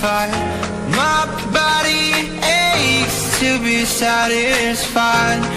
fight My body aches to be satisfied.